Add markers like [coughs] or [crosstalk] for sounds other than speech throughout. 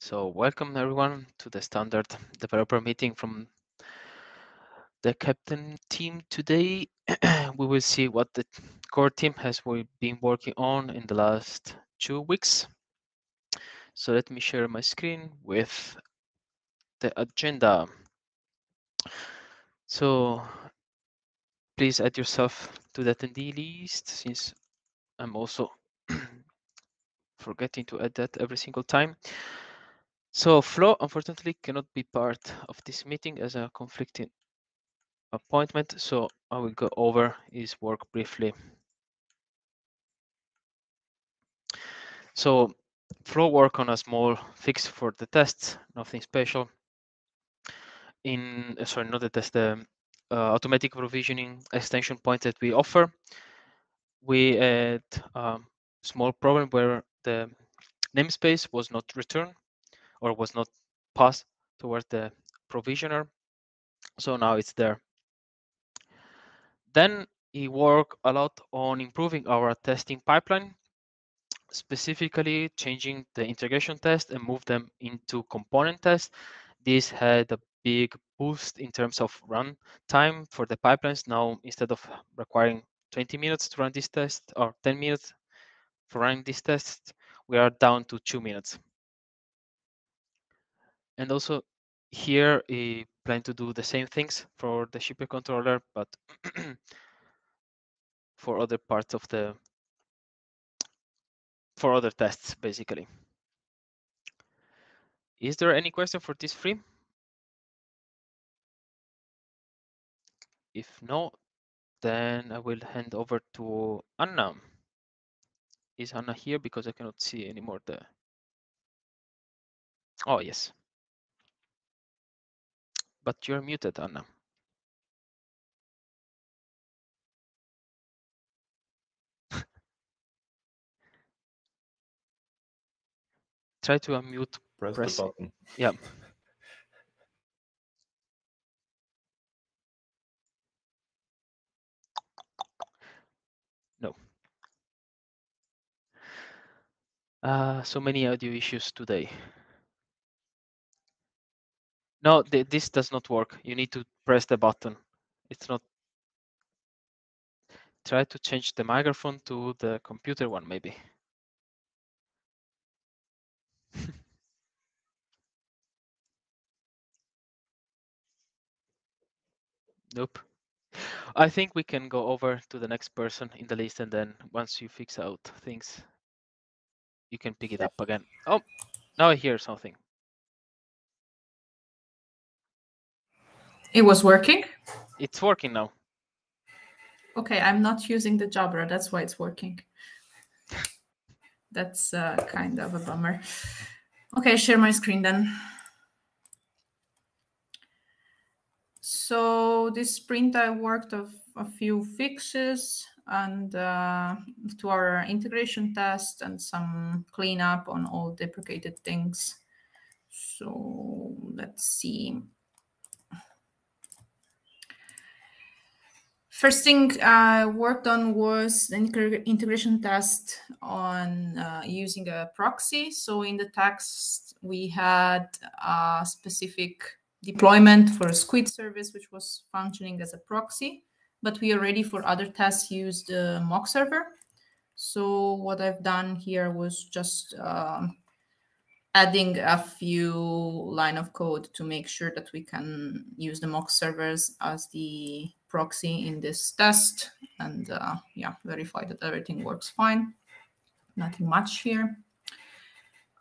So welcome everyone to the standard developer meeting from the Keptn team today. [clears throat] we will see what the core team has been working on in the last two weeks. So let me share my screen with the agenda. So please add yourself to the attendee list since I'm also [clears throat] forgetting to add that every single time. So Flo unfortunately cannot be part of this meeting as a conflicting appointment. So I will go over his work briefly. So Flo work on a small fix for the tests, nothing special. In uh, sorry, not the test, the uh, automatic provisioning extension point that we offer. We had a small problem where the namespace was not returned or was not passed towards the provisioner. So now it's there. Then he worked a lot on improving our testing pipeline, specifically changing the integration test and move them into component test. This had a big boost in terms of run time for the pipelines. Now, instead of requiring 20 minutes to run this test or 10 minutes for running this test, we are down to two minutes. And also here, we plan to do the same things for the shipyard controller, but [clears throat] for other parts of the, for other tests, basically. Is there any question for this free? If no, then I will hand over to Anna. Is Anna here? Because I cannot see anymore the... Oh, yes. But you're muted, Anna. [laughs] Try to unmute. Press, press the button. Yeah. No. Uh, so many audio issues today. No, th this does not work. You need to press the button. It's not. Try to change the microphone to the computer one, maybe. [laughs] nope. I think we can go over to the next person in the list, and then once you fix out things, you can pick it up again. Oh, now I hear something. It was working? It's working now. Okay, I'm not using the Jabra. That's why it's working. That's uh, kind of a bummer. Okay, share my screen then. So this sprint, I worked of a few fixes and uh, to our integration test and some cleanup on all deprecated things. So let's see. First thing I worked on was an integration test on uh, using a proxy. So in the text, we had a specific deployment for a Squid service, which was functioning as a proxy, but we already for other tests used a mock server. So what I've done here was just um, adding a few line of code to make sure that we can use the mock servers as the proxy in this test and uh, yeah, verify that everything works fine. Nothing much here.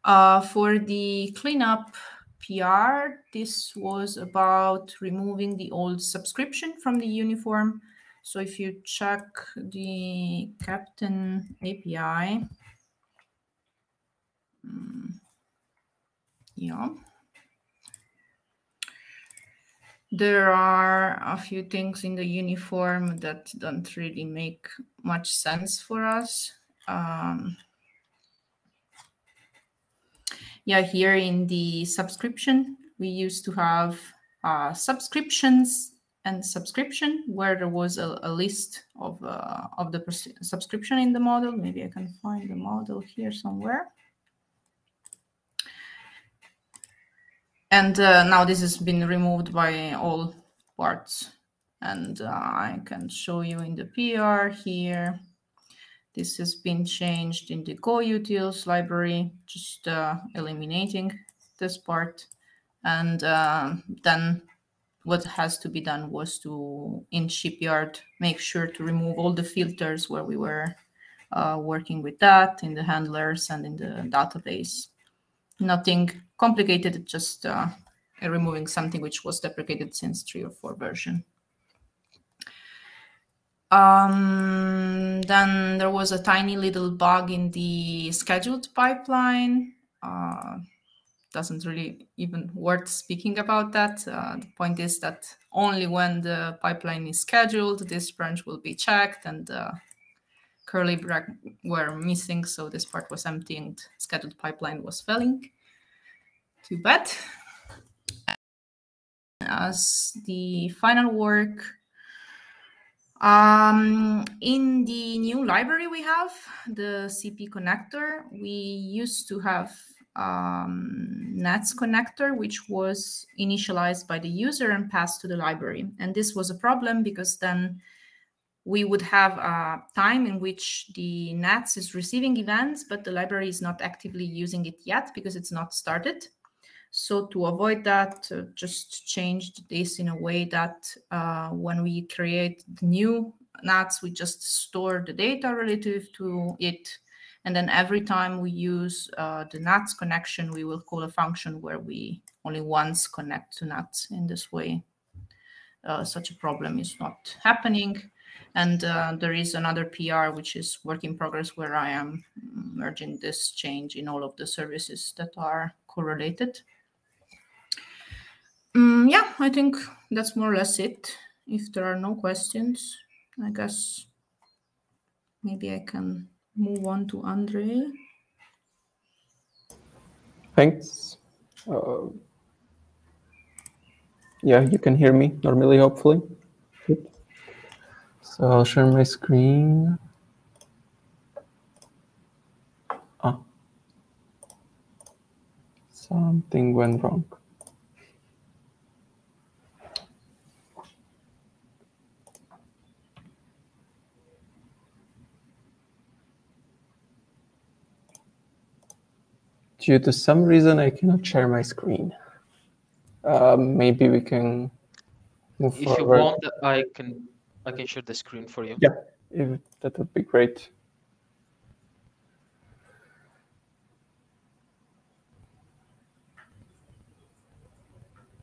Uh, for the cleanup PR, this was about removing the old subscription from the uniform. So if you check the Keptn API, um, yeah, there are a few things in the uniform that don't really make much sense for us. Um, yeah, here in the subscription, we used to have uh, subscriptions and subscription where there was a, a list of, uh, of the subscription in the model. Maybe I can find the model here somewhere. And uh, now this has been removed by all parts. And uh, I can show you in the PR here. This has been changed in the GoUtils library, just uh, eliminating this part. And uh, then what has to be done was to, in Shipyard, make sure to remove all the filters where we were uh, working with that in the handlers and in the database. Nothing complicated, just uh, removing something which was deprecated since three or four version. Um, then there was a tiny little bug in the scheduled pipeline. Uh, doesn't really even worth speaking about that. Uh, the point is that only when the pipeline is scheduled, this branch will be checked and uh, curly bracket were missing. So this part was empty and scheduled pipeline was failing. Too bad. As the final work, um, in the new library we have, the CP connector, we used to have um, NATS connector, which was initialized by the user and passed to the library. And this was a problem because then we would have a time in which the NATS is receiving events, but the library is not actively using it yet because it's not started. So to avoid that, uh, just changed this in a way that uh, when we create new NATS, we just store the data relative to it. And then every time we use uh, the NATS connection, we will call a function where we only once connect to NATS in this way. Uh, such a problem is not happening. And uh, there is another PR, which is work in progress, where I am merging this change in all of the services that are correlated. Mm, yeah, I think that's more or less it. If there are no questions, I guess maybe I can move on to Andre. Thanks. Uh, yeah, you can hear me normally, hopefully. So I'll share my screen. Ah. Something went wrong. due to some reason, I cannot share my screen. Um, maybe we can move if forward. you want, I can I can share the screen for you. Yeah, that would be great.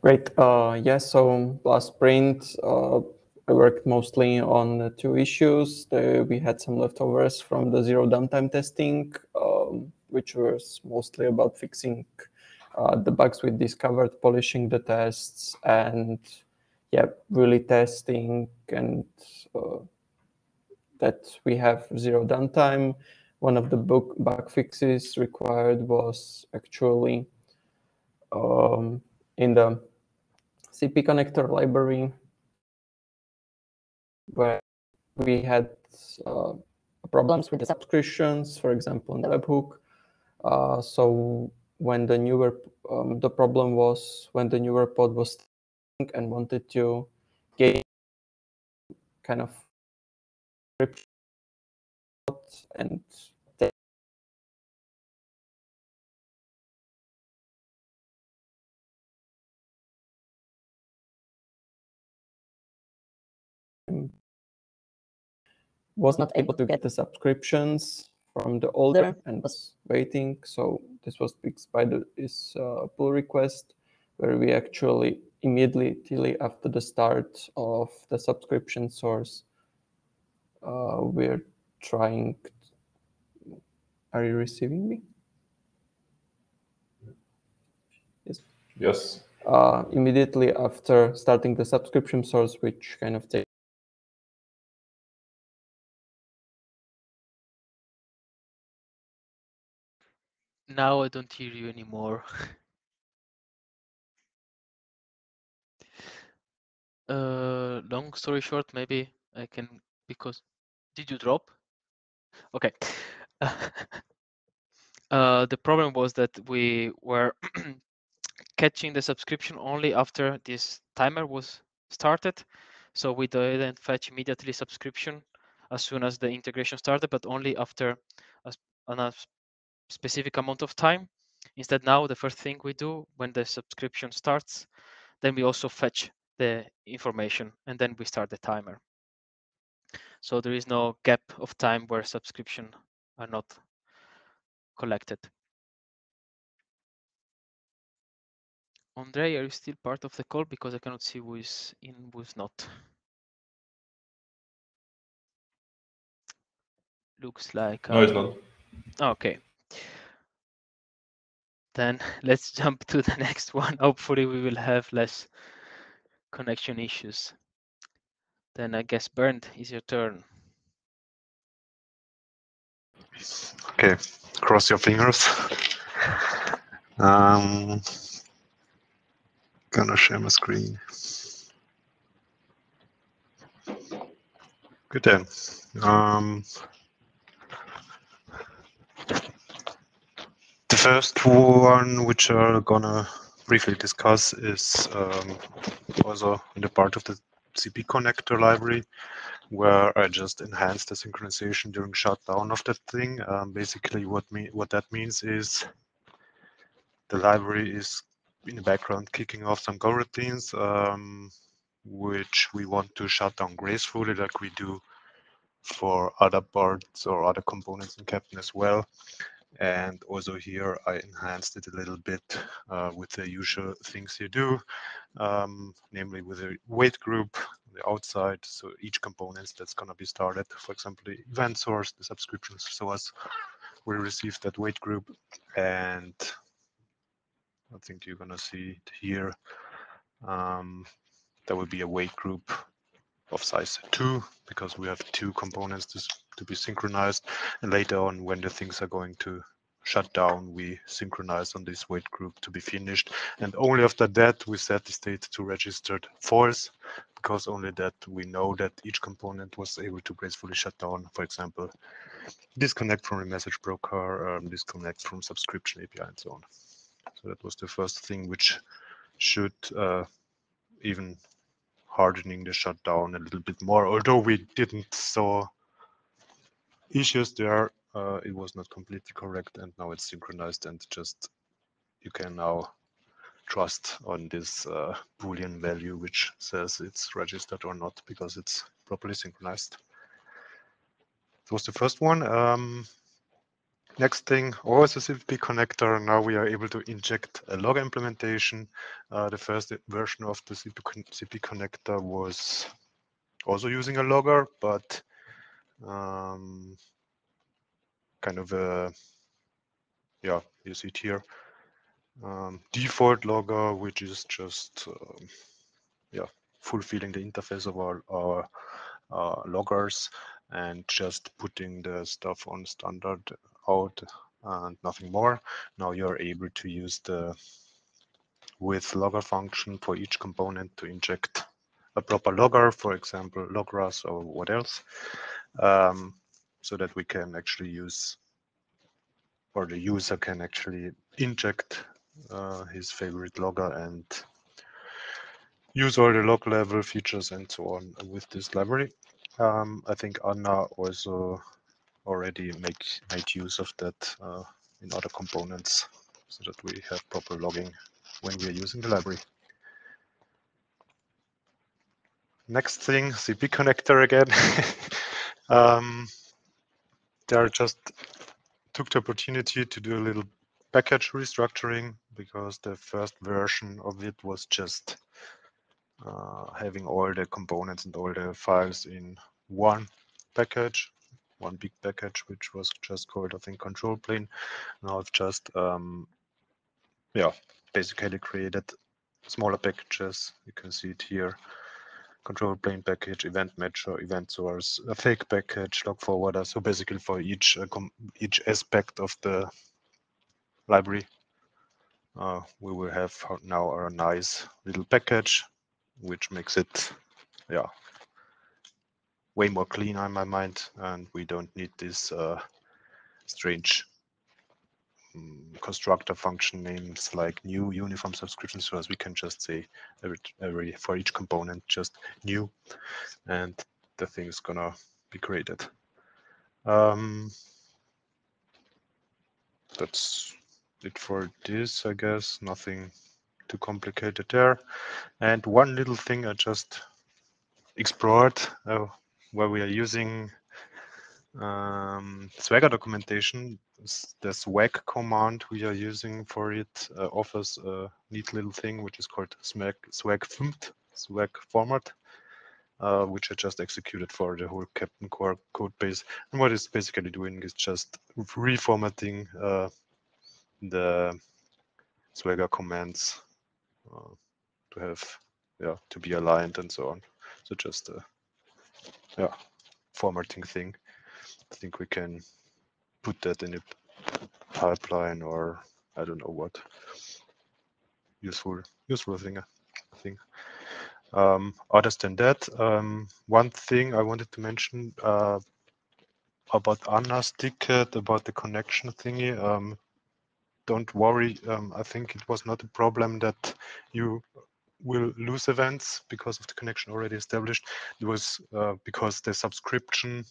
Great. Uh, yeah, so last sprint, uh, I worked mostly on the two issues. The, we had some leftovers from the zero downtime testing. Um, which was mostly about fixing uh, the bugs we discovered, polishing the tests, and yeah, really testing and uh, that we have zero downtime. One of the bug, bug fixes required was actually um, in the CP connector library where we had uh, problems with the subscriptions, for example, in the webhook. Uh, so when the newer um, the problem was when the newer pod was and wanted to gain kind of and was not able to get the subscriptions from the older and was waiting. So this was fixed by the, this uh, pull request, where we actually immediately after the start of the subscription source, uh, we're trying. To... Are you receiving me? Yes. Yes. Uh, immediately after starting the subscription source, which kind of takes Now I don't hear you anymore. [laughs] uh, long story short, maybe I can because did you drop? Okay. [laughs] uh, the problem was that we were [clears throat] catching the subscription only after this timer was started. So we didn't fetch immediately subscription as soon as the integration started, but only after a, a specific amount of time. Instead, now the first thing we do when the subscription starts, then we also fetch the information and then we start the timer. So there is no gap of time where subscription are not collected. Andre, are you still part of the call? Because I cannot see who is in, who is not. Looks like. No, it's not. Okay. Then [laughs] let's jump to the [laughs] next one. Hopefully we will have less connection issues. Then I guess Bernd is your turn. Okay, cross your fingers. Um, gonna share my screen. Good then. Um, the first one, which I'm gonna briefly discuss, is um, also in the part of the CP connector library, where I just enhanced the synchronization during shutdown of that thing. Um, basically, what me what that means is the library is in the background kicking off some coroutines, um, which we want to shut down gracefully like we do for other parts or other components in Keptn as well. And also here I enhanced it a little bit uh, with the usual things you do, um, namely with a wait group on the outside. So each component that's going to be started, for example, the event source, the subscription source, will receive that wait group. And I think you're going to see it here. Um, there will be a wait group of size two because we have two components to, to be synchronized. And later on, when the things are going to shut down, we synchronize on this wait group to be finished. And only after that, we set the state to registered false because only that we know that each component was able to gracefully shut down. For example, disconnect from a message broker, um, disconnect from subscription API and so on. So that was the first thing which should uh, even hardening the shutdown a little bit more. Although we didn't saw issues there, uh, it was not completely correct and now it's synchronized and just you can now trust on this uh, boolean value which says it's registered or not because it's properly synchronized. That was the first one. Um, Next thing, OSSCP connector. Now we are able to inject a logger implementation. Uh, the first version of the CP, CP, connector was also using a logger, but um, kind of a, yeah, you see it here. Um, default logger, which is just, um, yeah, fulfilling the interface of our, our uh, loggers and just putting the stuff on standard out and nothing more. Now you're able to use the with logger function for each component to inject a proper logger, for example, logrus or what else, um, so that we can actually use, or the user can actually inject uh, his favorite logger and use all the log level features and so on with this library. Um, I think Anna also already make made use of that uh, in other components so that we have proper logging when we are using the library. Next thing, CP connector again. [laughs] um, there just took the opportunity to do a little package restructuring because the first version of it was just uh, having all the components and all the files in one package one big package, which was just called, I think, control plane. Now I've just, um, yeah, basically created smaller packages. You can see it here. Control plane package, event matcher, event source, a fake package, log forwarder. So basically for each uh, each aspect of the library, uh, we will have now a nice little package, which makes it, yeah, way more clean in my mind, and we don't need this uh, strange um, constructor function names like new uniform subscription source, we can just say every, every for each component just new, and the thing is gonna be created. Um, that's it for this, I guess. Nothing too complicated there. And one little thing I just explored uh, where we are using um, Swagger documentation. The swag command we are using for it uh, offers a neat little thing which is called swag swag swag format, uh, which I just executed for the whole Keptn Core code base. And what it's basically doing is just reformatting uh, the Swagger commands uh, to have yeah to be aligned and so on. So just a yeah formatting thing. I think we can put that in a pipeline or I don't know what useful useful thing I think. Um, other than that, um, one thing I wanted to mention uh, about Anna's ticket about the connection thingy. Um, don't worry. Um, I think it was not a problem that you will lose events because of the connection already established. It was uh, because the subscription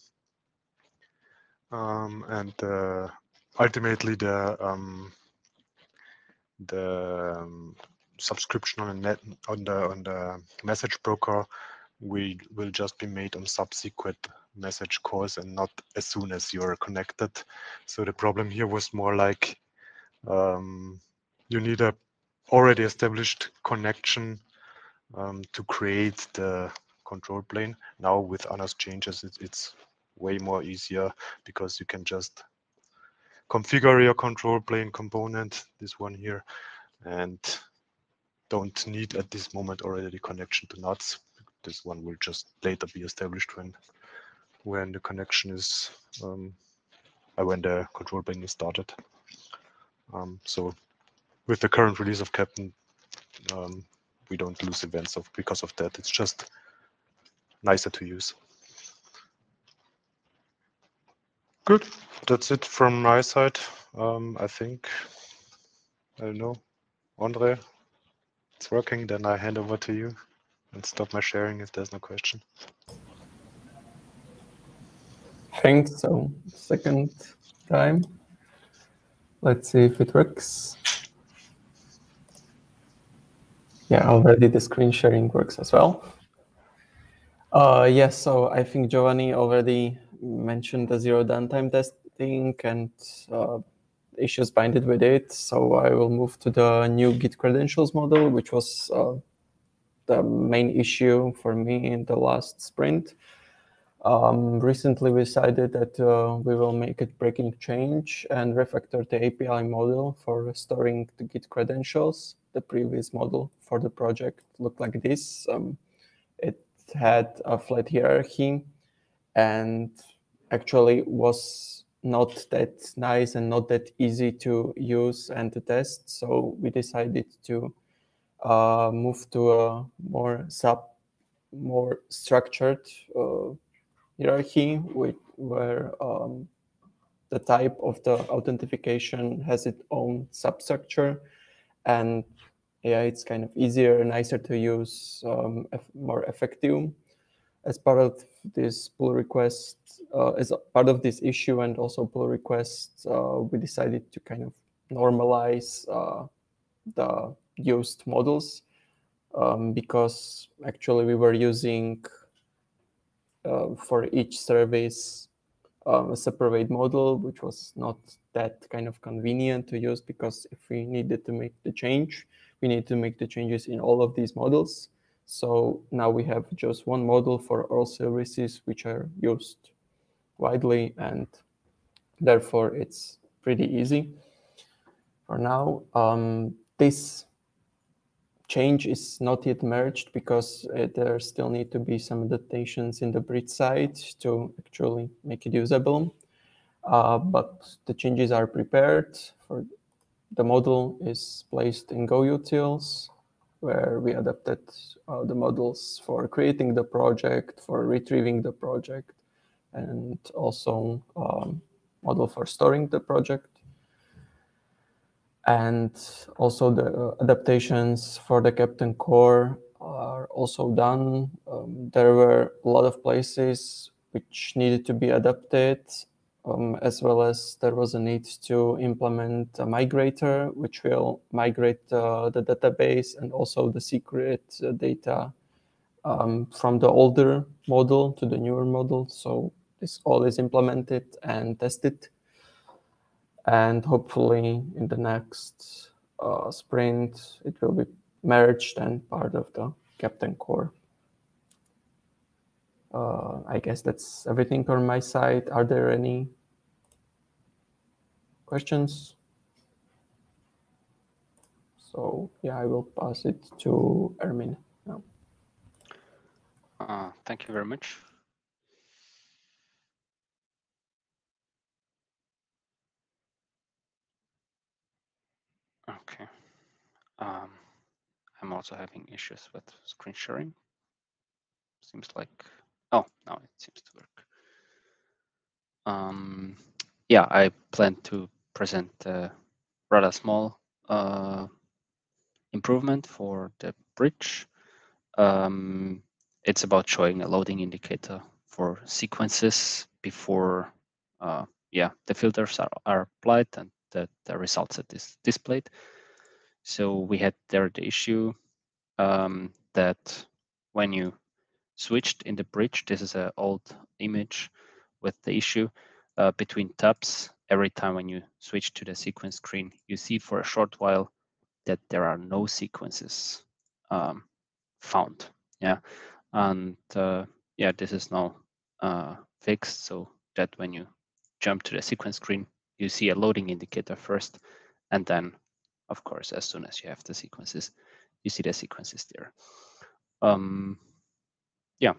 um, and uh, ultimately the um, the um, subscription on the net on the on the message broker we will just be made on subsequent message calls and not as soon as you're connected. So the problem here was more like um, you need a already established connection um, to create the control plane. Now with Anna's changes, it, it's way more easier because you can just configure your control plane component, this one here, and don't need at this moment already the connection to NATS. This one will just later be established when when the connection is um, uh, when the control plane is started. Um, so with the current release of Keptn, um, we don't lose events of because of that. It's just nicer to use. Good. That's it from my side. Um, I think, I don't know, Andre, it's working. Then I hand over to you and stop my sharing if there's no question. Thanks. So second time. Let's see if it works. Yeah, already the screen sharing works as well. Uh, yes, so I think Giovanni already mentioned the zero downtime testing and uh, issues binded with it. So I will move to the new Git credentials model, which was uh, the main issue for me in the last sprint. Um, recently, we decided that uh, we will make a breaking change and refactor the API model for restoring the Git credentials. The previous model for the project looked like this. Um, it had a flat hierarchy and actually was not that nice and not that easy to use and to test. So we decided to uh, move to a more sub, more structured uh, hierarchy with, where um, the type of the authentication has its own substructure and yeah it's kind of easier and nicer to use um, more effective. As part of this pull request uh, as part of this issue and also pull request uh, we decided to kind of normalize uh, the used models um, because actually we were using uh, for each service um, a separate model, which was not that kind of convenient to use because if we needed to make the change, we need to make the changes in all of these models. So now we have just one model for all services which are used widely and therefore it's pretty easy. For now, um, this change is not yet merged because uh, there still need to be some adaptations in the bridge side to actually make it usable. Uh, but the changes are prepared. For the model is placed in GoUtils, where we adapted uh, the models for creating the project, for retrieving the project, and also um, model for storing the project. and also the adaptations for the Keptn core are also done. Um, there were a lot of places which needed to be adapted, um, as well as there was a need to implement a migrator, which will migrate uh, the database and also the secret uh, data um, from the older model to the newer model. So this all is implemented and tested. And hopefully in the next uh, sprint, it will be merged and part of the Keptn core. Uh, I guess that's everything on my side. Are there any questions? So yeah, I will pass it to Ermin now. Uh, thank you very much. Okay. Um, I'm also having issues with screen sharing. Seems like, oh, now it seems to work. Um, yeah, I plan to present a rather small uh, improvement for the bridge. Um, it's about showing a loading indicator for sequences before, uh, yeah, the filters are, are applied and the, the results are dis displayed. So we had there the issue um, that when you switched in the bridge, this is an old image with the issue uh, between tabs. Every time when you switch to the sequence screen, you see for a short while that there are no sequences um, found. Yeah, and uh, yeah, this is now uh, fixed so that when you jump to the sequence screen, you see a loading indicator first, and then, of course, as soon as you have the sequences, you see the sequences there. Um, yeah,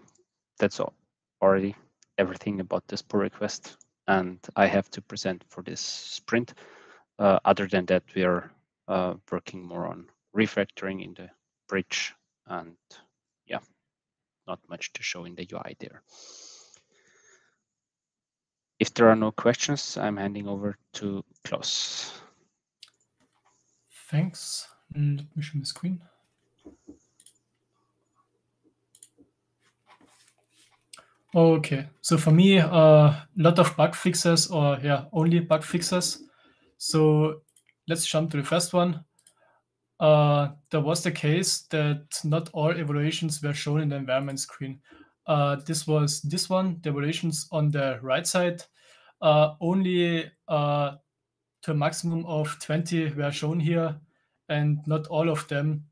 that's all. Already everything about this pull request, and I have to present for this sprint. Uh, other than that, we are uh, working more on refactoring in the bridge, and yeah, not much to show in the UI there. If there are no questions, I'm handing over to Klaus. Thanks. Let me show my screen. Okay, so for me, a uh, lot of bug fixes or yeah, only bug fixes. So let's jump to the first one. Uh, there was the case that not all evaluations were shown in the environment screen. Uh, this was this one, the evaluations on the right side. Uh, only uh, to a maximum of 20 were shown here and not all of them.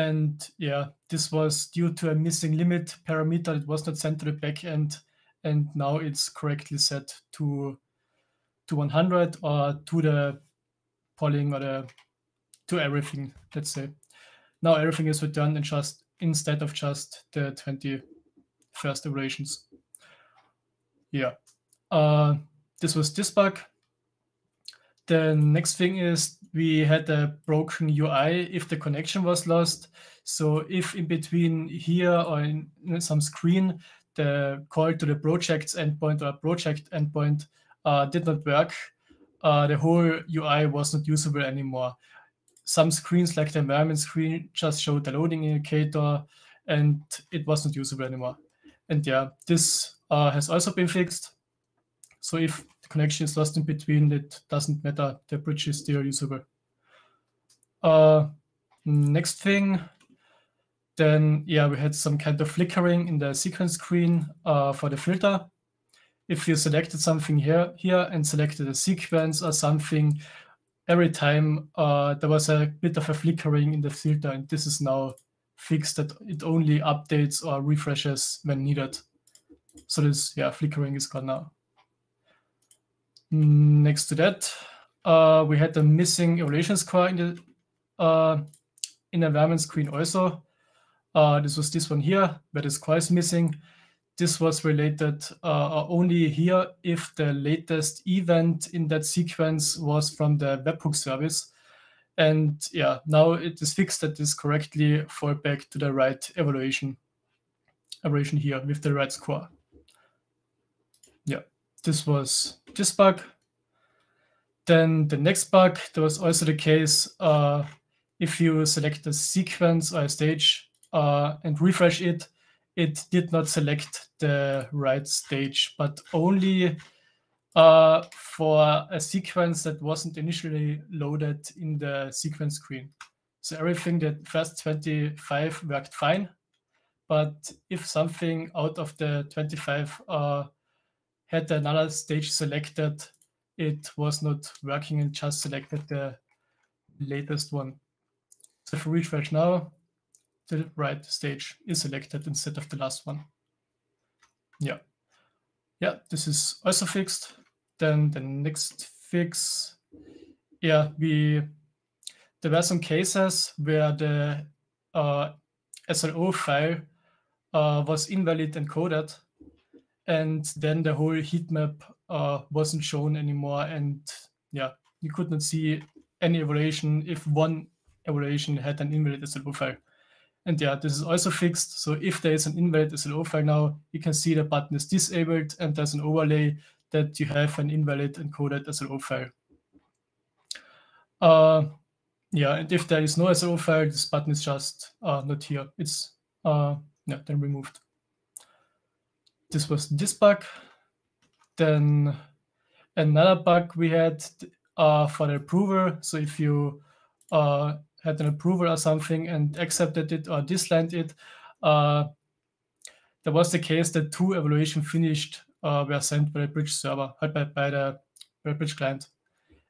And yeah, this was due to a missing limit parameter It was not sent to the backend. And now it's correctly set to, to 100 or to the polling or the, to everything, let's say. Now everything is returned and just instead of just the 20 first iterations. Yeah, uh, this was this bug. The next thing is we had a broken UI if the connection was lost. So if in between here or in, some screen, the call to the project's endpoint or project endpoint uh, did not work, uh, the whole UI was not usable anymore. Some screens like the environment screen just showed the loading indicator and it was not usable anymore. And yeah, this uh, has also been fixed. So if connection is lost in between, it doesn't matter. The bridge is still usable. Uh, next thing, then yeah, we had some kind of flickering in the sequence screen uh, for the filter. If you selected something here, here and selected a sequence or something, every time uh, there was a bit of a flickering in the filter, and this is now fixed that it only updates or refreshes when needed. So this, yeah, flickering is gone now. Next to that, uh, we had the missing evaluation score in the uh, in the environment screen also. Uh, this was this one here, where the is missing. This was related uh, only here if the latest event in that sequence was from the webhook service. And yeah, now it is fixed that this correctly fall back to the right evaluation, evaluation here with the right score. This was this bug. then the next bug, there was also the case uh, if you select a sequence or a stage uh, and refresh it, it did not select the right stage, but only uh, for a sequence that wasn't initially loaded in the sequence screen. So everything that first 25 worked fine, but if something out of the 25 uh, had another stage selected, it was not working and just selected the latest one. So if we refresh now, the right stage is selected instead of the last one. Yeah. Yeah, this is also fixed. Then the next fix, yeah, we there were some cases where the uh, SLO file uh, was invalid encoded, and then the whole heat map uh, wasn't shown anymore, and yeah, you could not see any evaluation if one evaluation had an invalid SLO file. And yeah, this is also fixed. So if there is an invalid SLO file now, you can see the button is disabled and there's an overlay that you have an invalid encoded SLO file. Uh, yeah, and if there is no SLO file, this button is just uh, not here. It's uh, yeah, then removed. This was this bug. Then another bug we had uh, for the approver. So if you uh, had an approval or something and accepted it or dislined it, uh, there was the case that two evaluation finished uh, were sent by the bridge server, by, by the bridge client.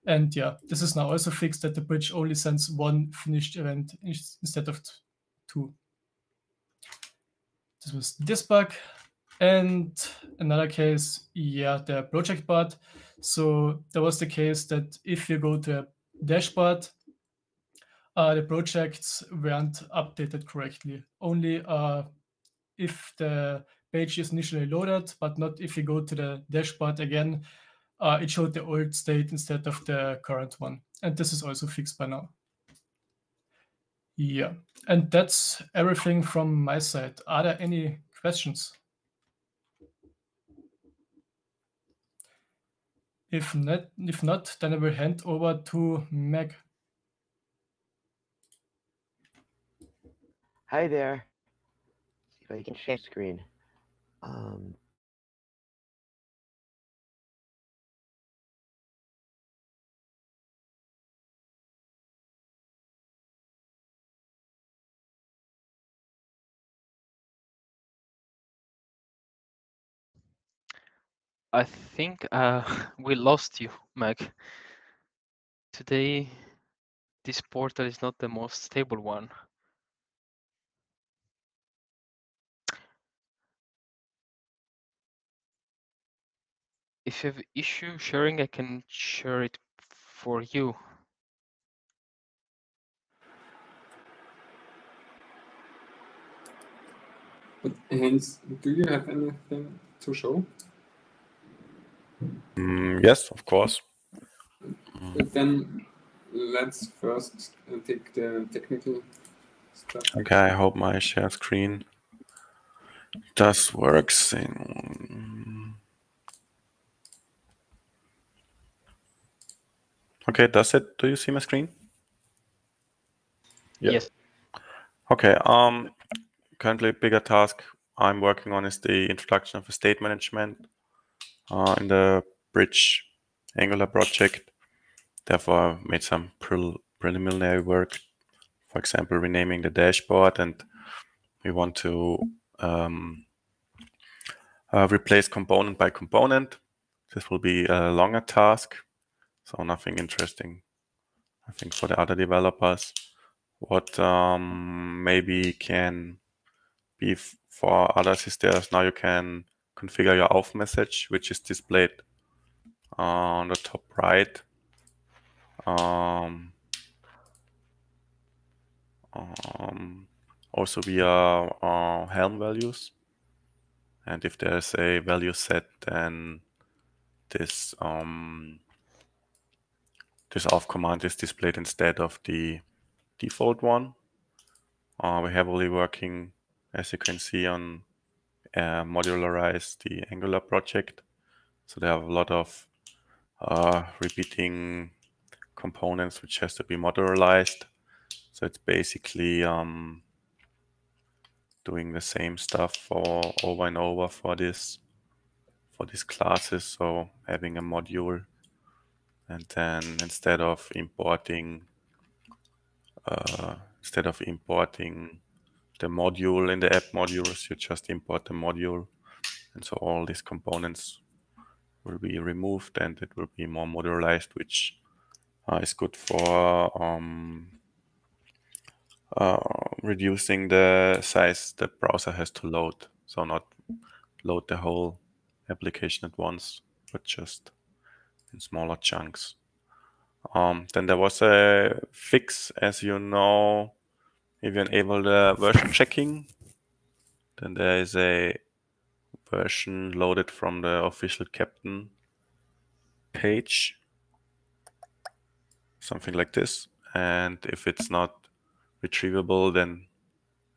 And yeah, this is now also fixed that the bridge only sends one finished event instead of two. This was this bug. And another case, yeah, the project part. So there was the case that if you go to a dashboard, uh, the projects weren't updated correctly. Only uh, if the page is initially loaded, but not if you go to the dashboard again, uh, it showed the old state instead of the current one. And this is also fixed by now. Yeah, and that's everything from my side. Are there any questions? If not, if not, then I will hand over to Meg. Hi there. See if I can share screen. Um, I think uh, [laughs] we lost you, Meg. Today, this portal is not the most stable one. If you have issue sharing, I can share it for you. But Hans, do you have anything to show? Mm, yes, of course. But then let's first uh, take the technical stuff. Okay, I hope my share screen does works. In... Okay, does it? Do you see my screen? Yeah. Yes. Okay. Um, currently, bigger task I'm working on is the introduction of a state management uh, in the bridge Angular project. Therefore, I made some pre preliminary work, for example, renaming the dashboard, and we want to um, uh, replace component by component. This will be a longer task, so nothing interesting, I think, for the other developers. What um, maybe can be for others is there's now you can configure your auth message, which is displayed on the top right. Um, um, also via uh, Helm values. And if there's a value set, then this um, this auth command is displayed instead of the default one. Uh, we're heavily working, as you can see, on uh, modularize the Angular project. So there are a lot of uh, repeating components which has to be modularized. So it's basically um, doing the same stuff for over and over for this for these classes. So having a module and then instead of importing uh, instead of importing the module in the app modules, you just import the module. And so all these components will be removed and it will be more modularized, which uh, is good for um, uh, reducing the size the browser has to load. So not load the whole application at once, but just in smaller chunks. Um, then there was a fix, as you know, if you enable the version checking, then there is a version loaded from the official Keptn page, something like this. And if it's not retrievable, then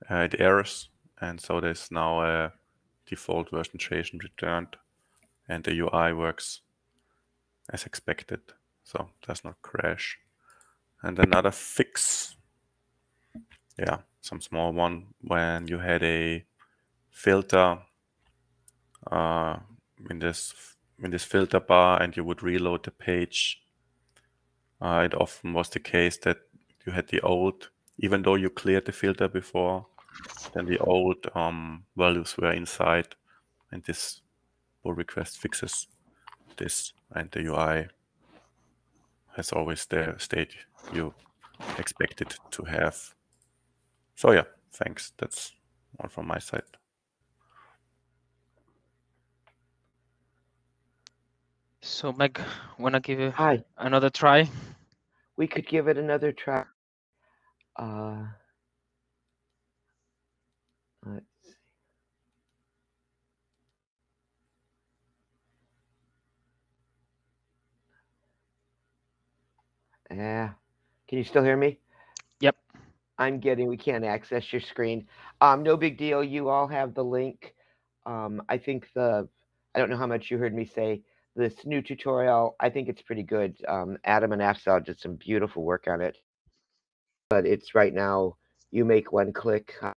uh, it errors. And so there's now a default version translation returned and the UI works as expected. So does not crash. And another fix, yeah, some small one when you had a filter uh, in this in this filter bar and you would reload the page. Uh, it often was the case that you had the old, even though you cleared the filter before, then the old um, values were inside, and this pull request fixes this, and the UI has always the state you expected to have. So yeah, thanks. That's all from my side. So Meg, wanna give it Hi. another try? We could give it another try. Uh, let's see. Yeah. Can you still hear me? I'm getting, we can't access your screen. Um, no big deal. You all have the link. Um, I think the, I don't know how much you heard me say, this new tutorial, I think it's pretty good. Um, Adam and Afzal did some beautiful work on it. But it's right now, you make one click. uh,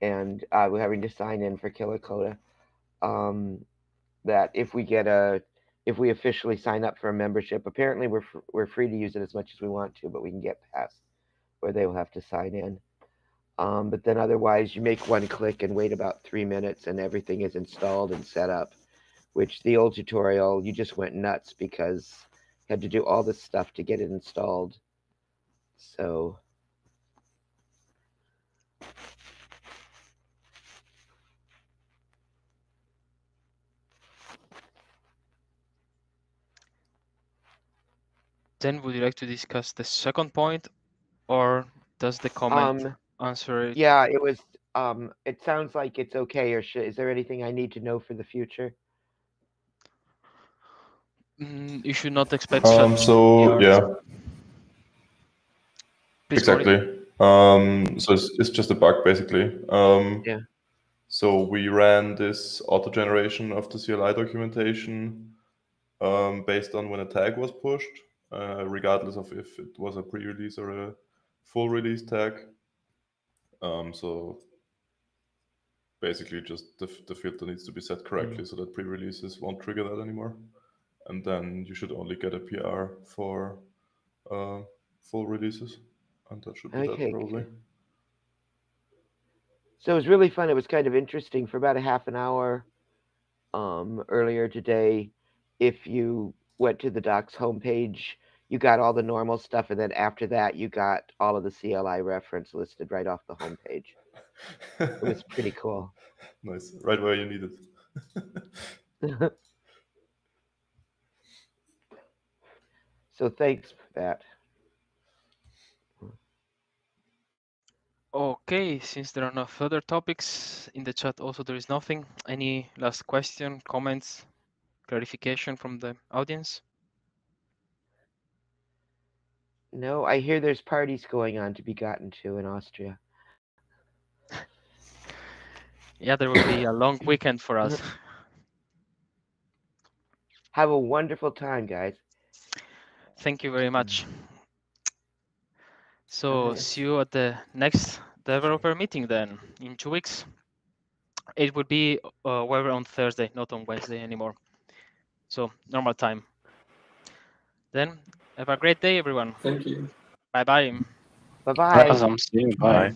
And uh, we're having to sign in for Killercoda. Um, that if we get a, if we officially sign up for a membership, apparently we're fr- we're free to use it as much as we want to, but we can get past where they will have to sign in. Um, but then otherwise, you make one click and wait about three minutes, and everything is installed and set up. Which the old tutorial, you just went nuts because you had to do all this stuff to get it installed. So Then would you like to discuss the second point, or does the comment Um, answer it? yeah, it was. Um, it sounds like it's okay. Or should, is there anything I need to know for the future? Mm, you should not expect Um, so yeah, Please, exactly. Um, so it's, it's just a bug basically. Um, Yeah. So we ran this auto generation of the CLI documentation um, based on when a tag was pushed, uh, regardless of if it was a pre-release or a full release tag. Um, so basically, just the, the filter needs to be set correctly so that pre-releases won't trigger that anymore. And then you should only get a PR for uh, full releases, and that should be Okay, that probably. So it was really fun. It was kind of interesting for about a half an hour um, earlier today. If you went to the docs homepage, you got all the normal stuff, and then after that, you got all of the CLI reference listed right off the homepage. It was [laughs] pretty cool. nice, right where you need it. [laughs] so thanks for that. Okay, since there are no further topics in the chat, also there is nothing. Any last question, comments, clarification from the audience? No, I hear there's parties going on to be gotten to in Austria. Yeah, there will be a long [coughs] weekend for us. [laughs] Have a wonderful time, guys. Thank you very much. So Alright. see you at the next developer meeting then in two weeks. It would be uh, on Thursday, not on Wednesday anymore. So normal time. Then have a great day, everyone. Thank you. Bye bye. Bye bye. Awesome. See you. Bye. Bye.